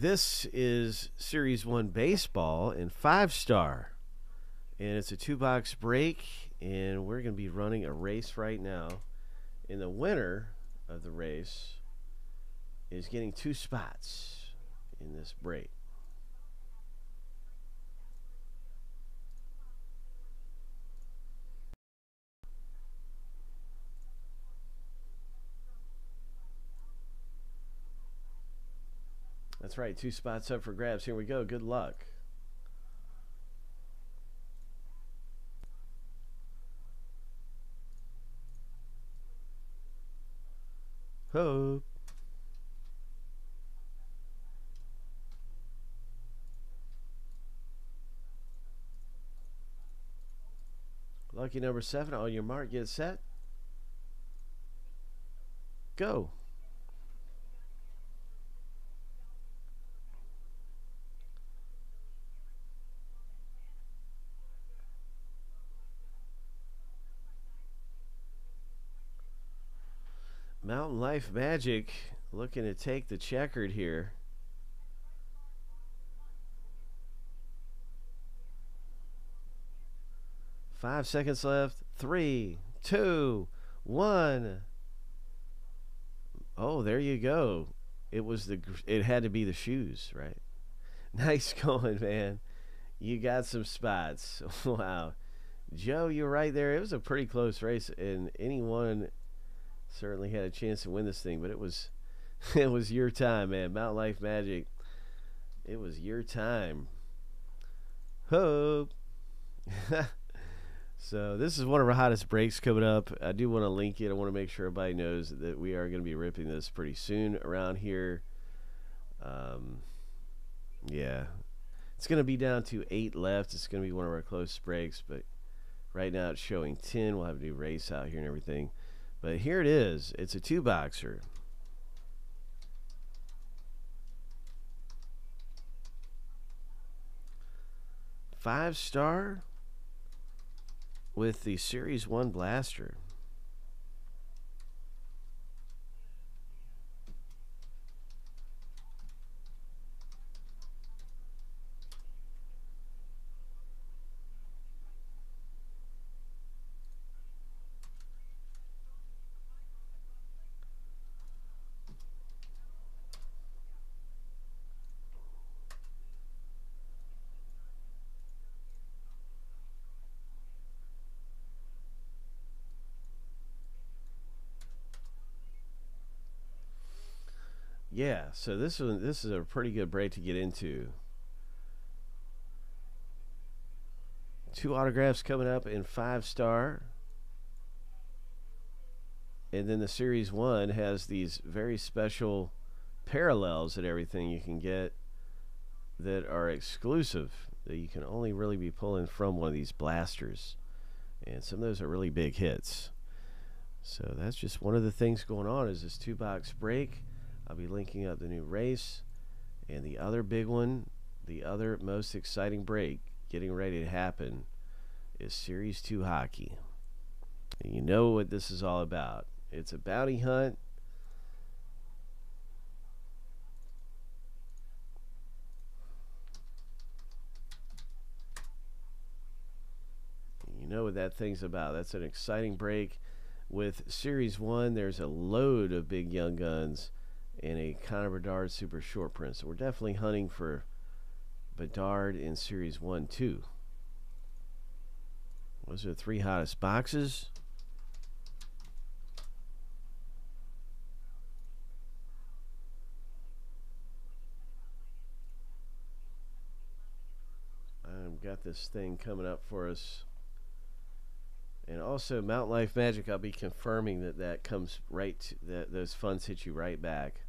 This is Series 1 baseball in five star. And it's a two box break. And we're going to be running a race right now. And the winner of the race is getting two spots in this break. That's right, two spots up for grabs. Here we go. Good luck. Hope. Lucky number seven on your mark, get set. Go. Mountain Life Magic looking to take the checkered here. Five seconds left. Three, two, one. Oh, there you go. It was the. It had to be the shoes, right? Nice going, man. You got some spots. wow, Joe, you're right there. It was a pretty close race, and anyone certainly had a chance to win this thing, but it was it was your time, man. Mount Life Magic. It was your time. Hope. so this is one of our hottest breaks coming up. I do want to link it. I want to make sure everybody knows that we are going to be ripping this pretty soon around here. Um, yeah, it's going to be down to eight left. It's going to be one of our close breaks, but right now it's showing ten. We'll have a new race out here and everything. But here it is. It's a two boxer. Five star with the Series 1 blaster. Yeah, so this one this is a pretty good break to get into. Two autographs coming up in five star. And then the series one has these very special parallels and everything you can get that are exclusive that you can only really be pulling from one of these blasters. And some of those are really big hits. So that's just one of the things going on is this two box break. I'll be linking up the new race and the other big one, the other most exciting break getting ready to happen is Series 2 hockey. And you know what this is all about. It's a bounty hunt. You know what that thing's about. That's an exciting break. With Series 1, there's a load of big young guns and a Connor Bedard super short print. So we're definitely hunting for Bedard in Series 1 2. Those are the three hottest boxes. I've got this thing coming up for us. And also, Mount Life Magic, I'll be confirming that that comes right, to, that those funds hit you right back.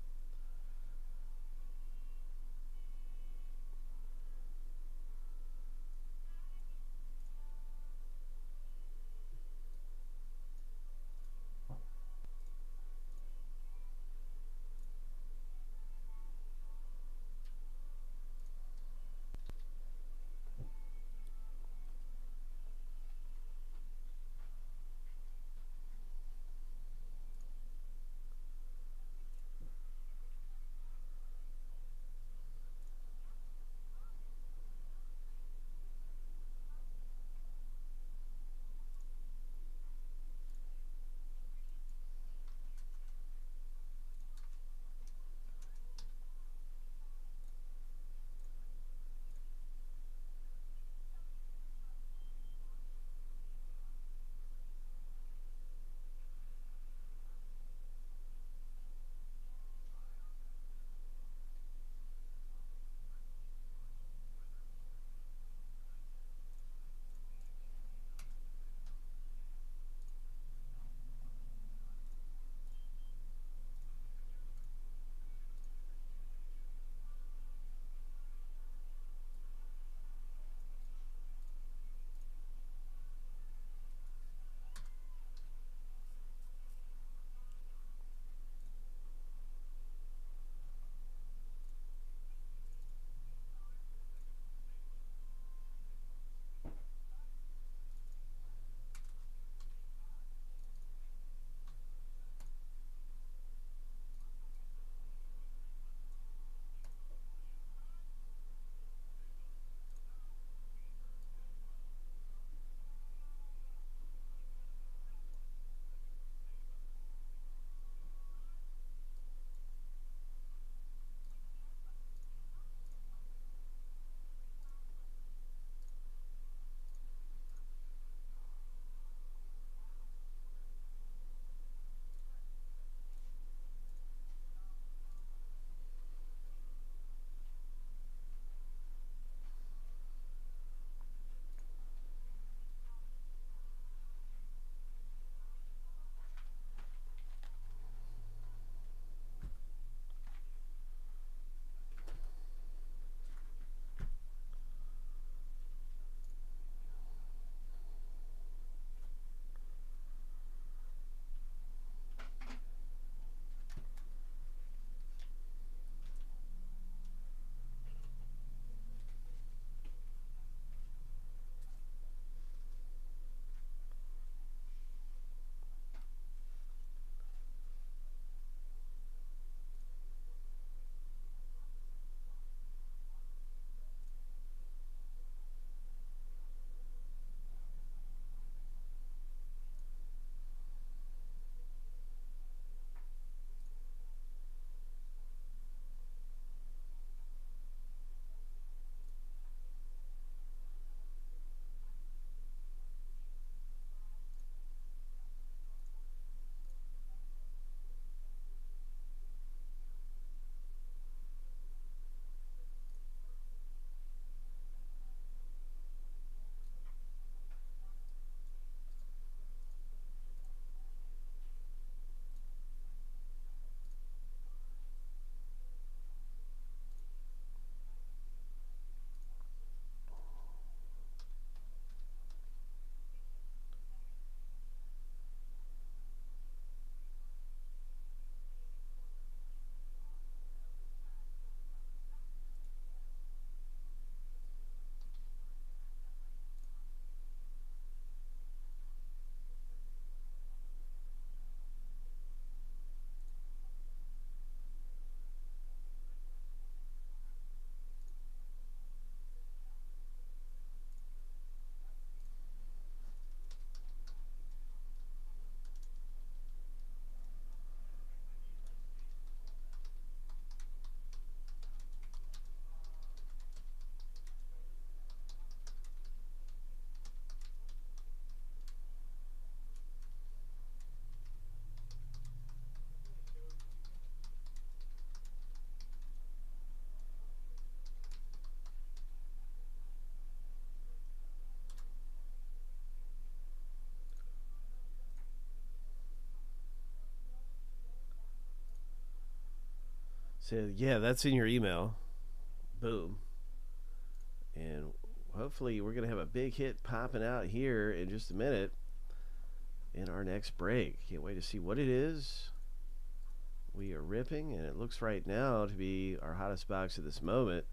So yeah, that's in your email. Boom. And hopefully we're gonna have a big hit popping out here in just a minute in our next break. Can't wait to see what it is. We are ripping, and it looks right now to be our hottest box at this moment.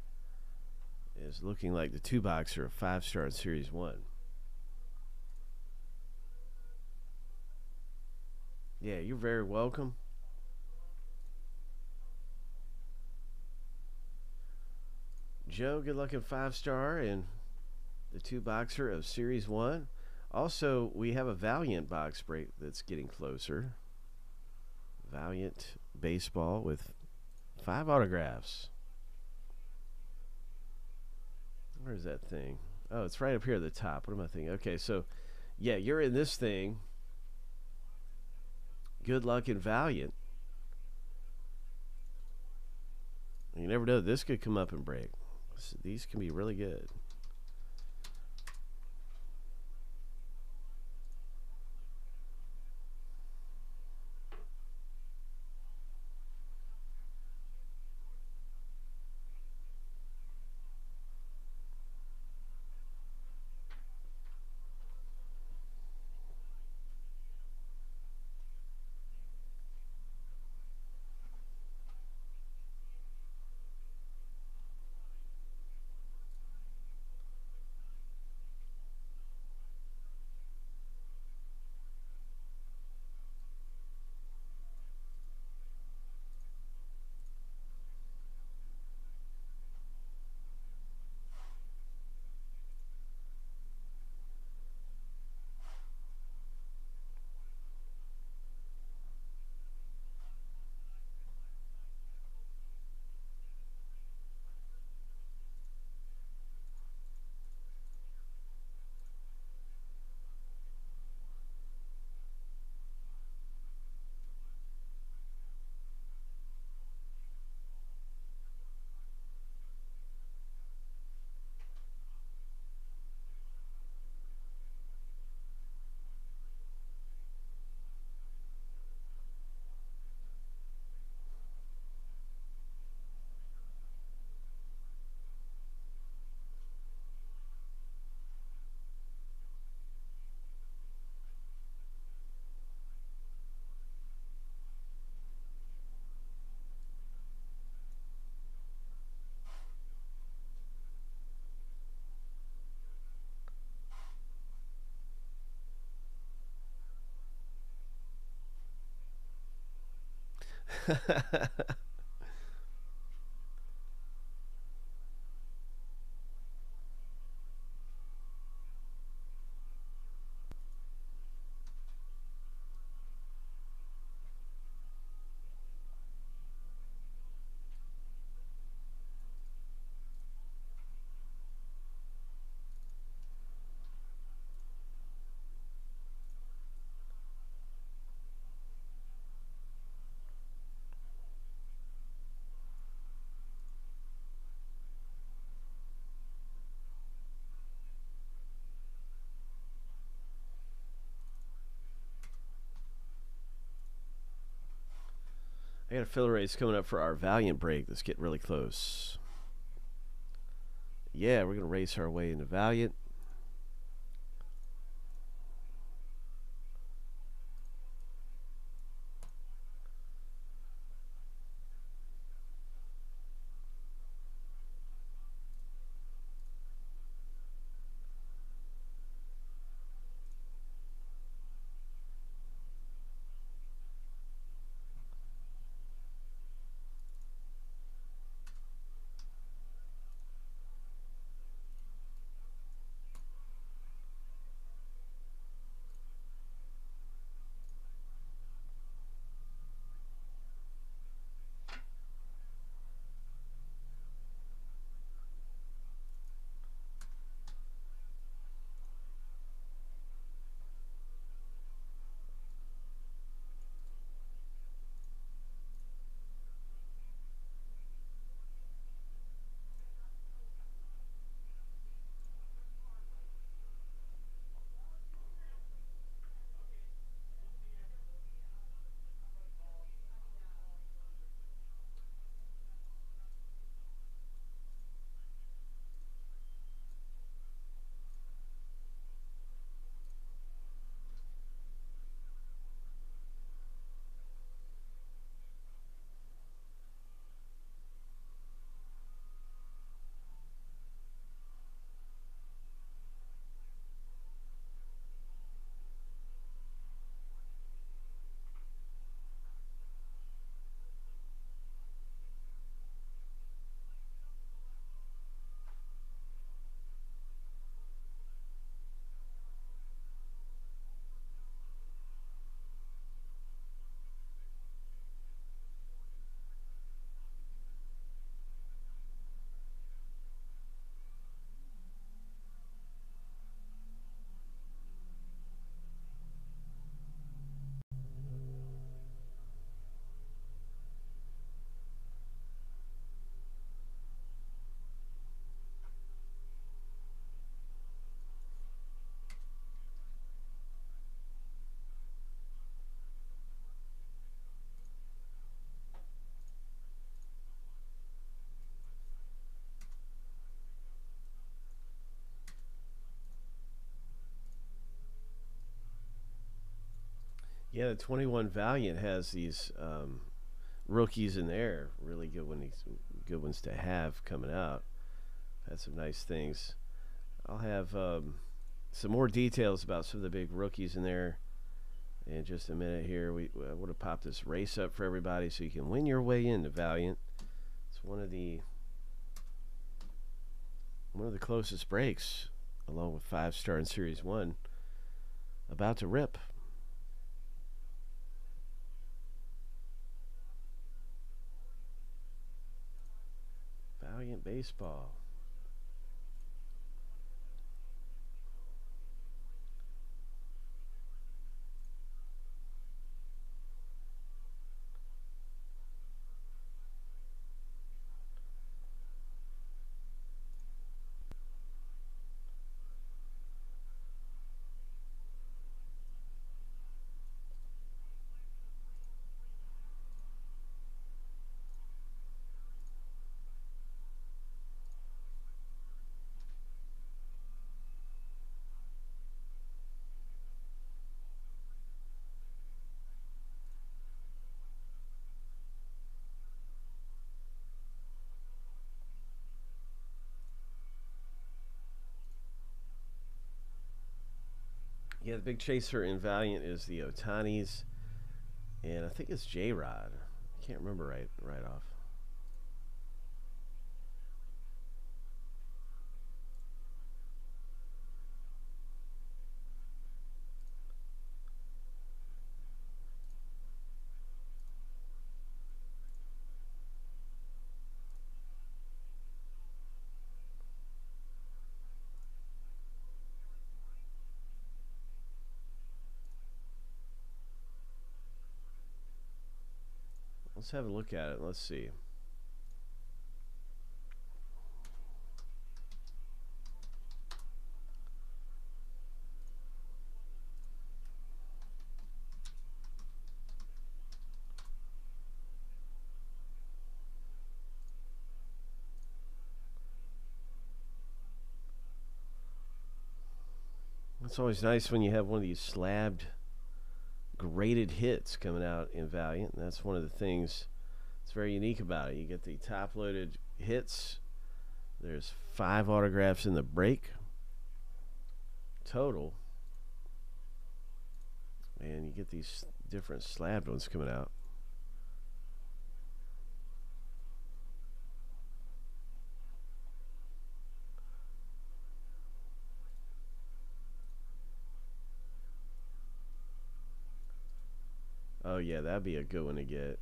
Is looking like the two boxer five star Series One. Yeah, you're very welcome. Joe, good luck in five star and the two boxer of Series 1. Also, we have a Valiant box break that's getting closer. Valiant baseball with five autographs. Where's that thing? Oh, it's right up here at the top. What am I thinking? Okay, so yeah, you're in this thing. Good luck in Valiant. You never know. This could come up and break. These can be really good. I got a filler race coming up for our Valiant break. Let's get really close. Yeah, we're going to race our way into Valiant. Yeah, the 21 Valiant has these um, rookies in there. Really good ones, good ones to have coming out. Had some nice things. I'll have um, some more details about some of the big rookies in there in just a minute here. We I want to pop this race up for everybody so you can win your way into Valiant. It's one of the one of the closest breaks, along with five star in Series One. About to rip. Valiant Baseball. Yeah, the big chaser in Valiant is the Ohtanis, and I think it's J Rod. I can't remember right right off. Let's have a look at it. Let's see. It's always nice when you have one of these slabbed graded hits coming out in Valiant. And that's one of the things that's very unique about it. You get the top loaded hits. There's five autographs in the break total. And you get these different slabbed ones coming out. Oh yeah, that'd be a good one to get.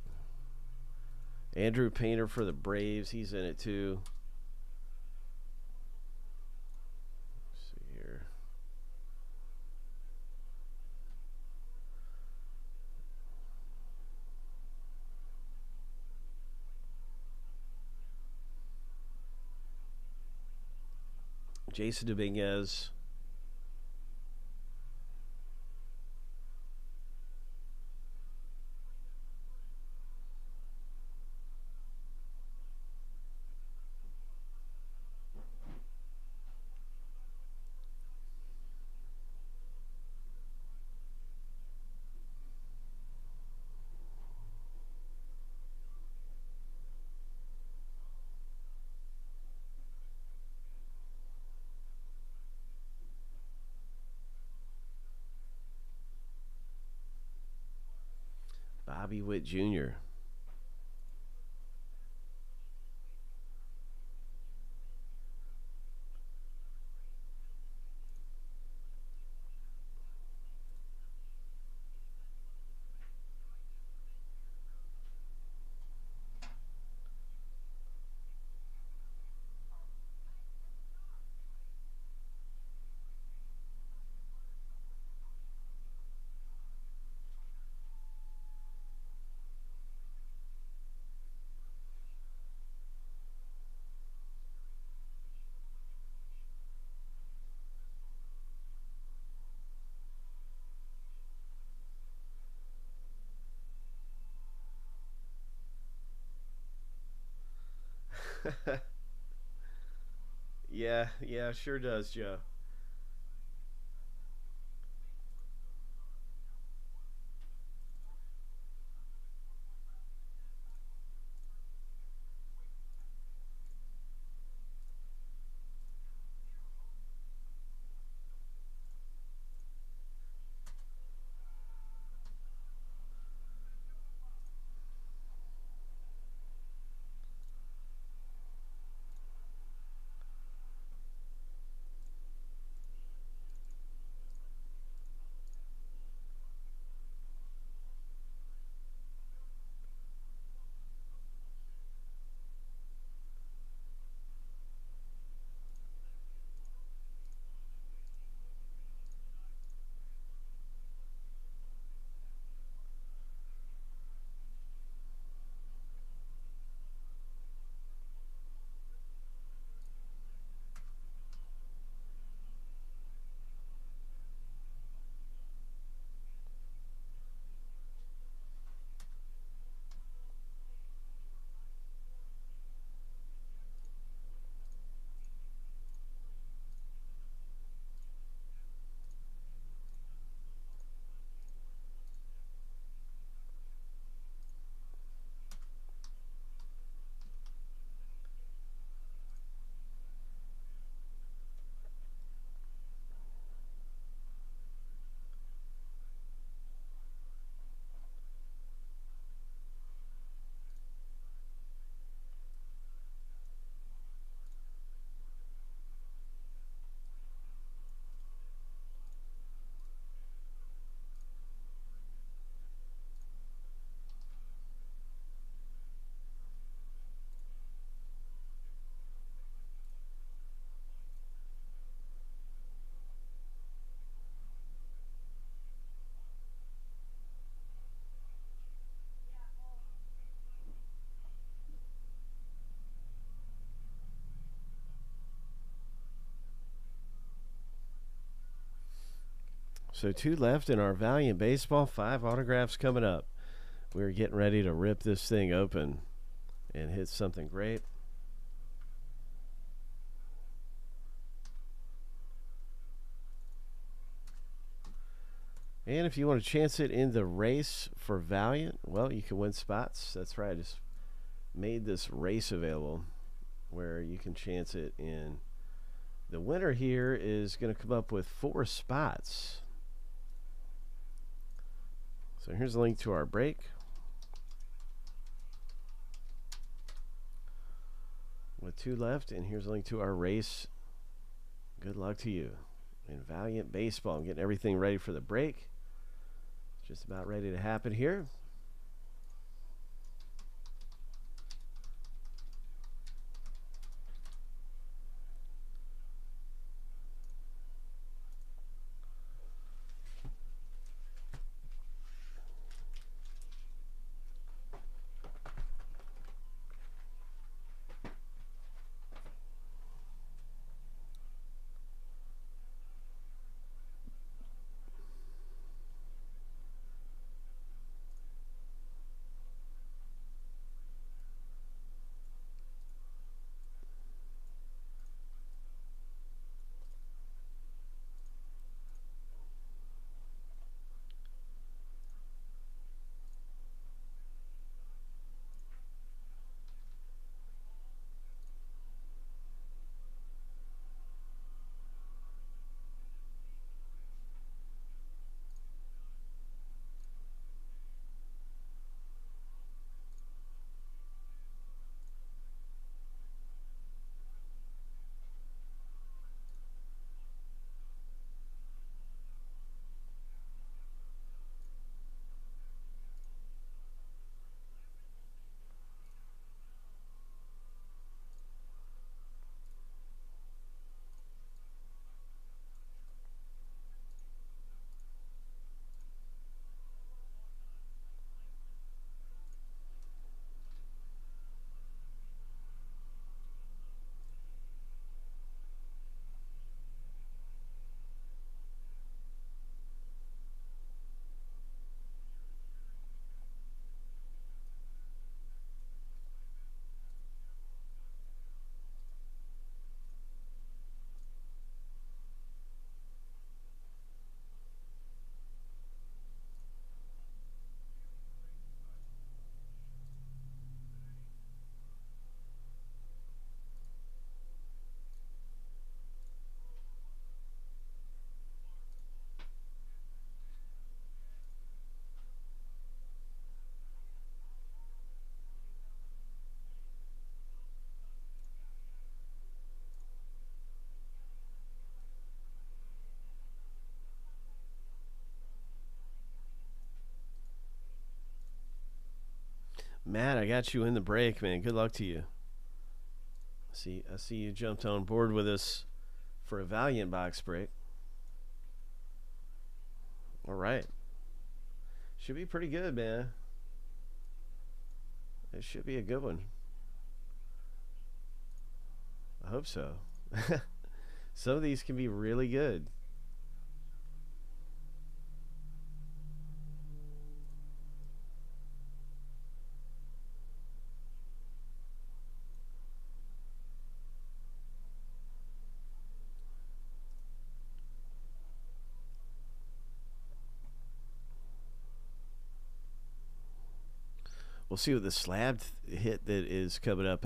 Andrew Painter for the Braves, he's in it too. Let's see here. Jasson Dominguez. Bobby Witt Jr. yeah, yeah, sure does, Joe. So two left in our Valiant Baseball. Five autographs coming up. We're getting ready to rip this thing open and hit something great. And if you want to chance it in the race for Valiant, well, you can win spots. That's right. I just made this race available where you can chance it in. The winner here is going to come up with four spots. So here's a link to our break. With two left, and here's a link to our race. Good luck to you. In Valiant Baseball, I'm getting everything ready for the break. Just about ready to happen here. Matt, I got you in the break, man. Good luck to you. See, I see you jumped on board with us for a Valiant box break. All right. Should be pretty good, man. It should be a good one. I hope so. Some of these can be really good. We'll see what the slab hit that is coming up